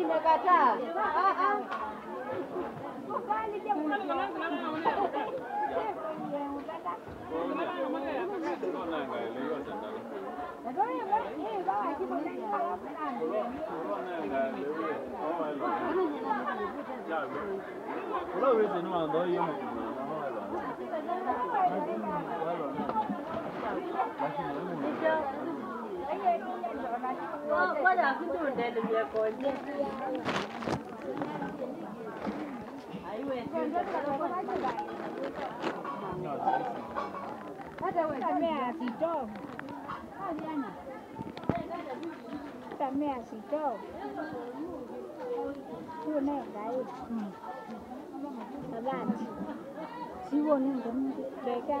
nimekataa Hello, da kudu da ya kone. Hata wewe sito. Tamea sito. Kuna ngai. Abati. Siwo nungu. Beka.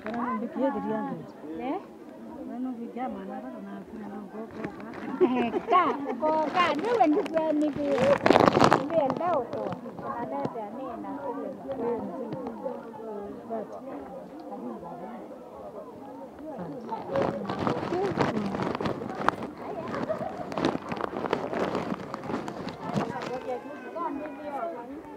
cả có cả nước mình được về mình thì biển đâu tổ à đây là này là cái biển biển